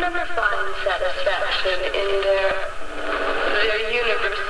never find satisfaction in their their universe.